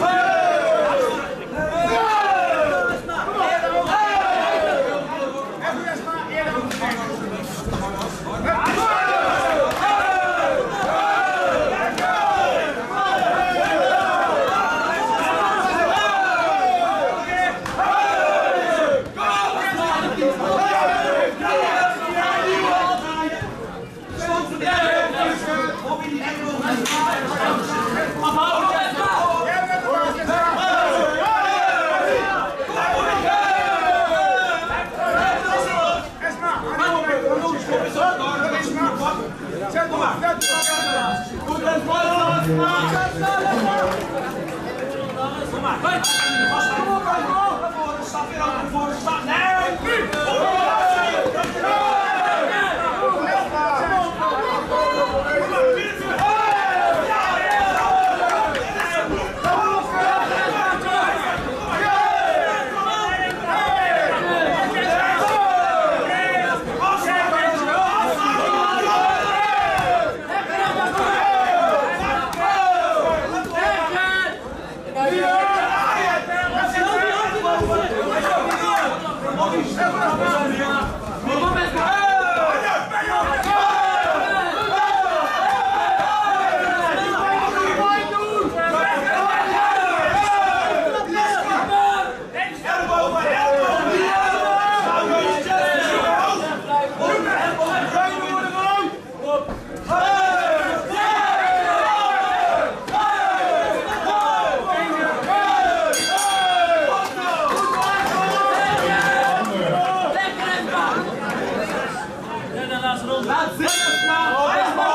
Vai! Vai! Nós vamos, Caimão! Vamos, está virando o voo, está neve! Platz, Silberstraße!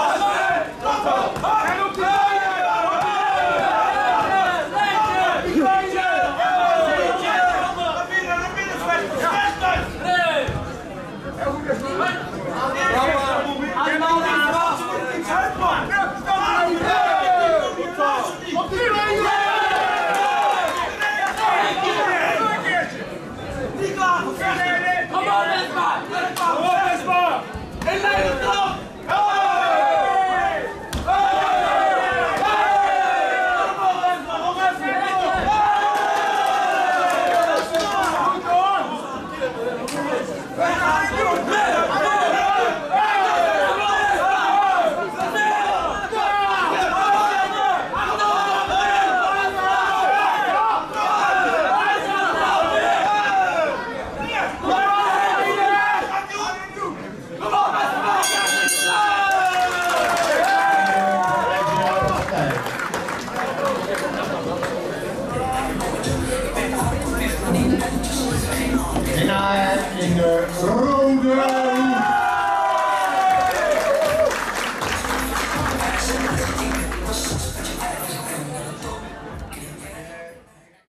Vai, vai, vai. En in the ronde.